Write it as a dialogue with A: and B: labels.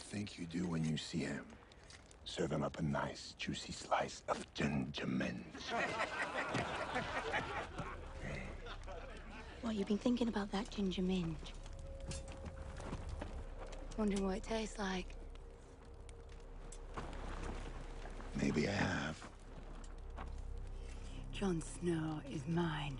A: think you do when you see him. Serve him up a nice, juicy slice of ginger Well,
B: What, you've been thinking about that ginger minge? Wondering what it tastes like.
A: Maybe I have.
B: Jon Snow is mine.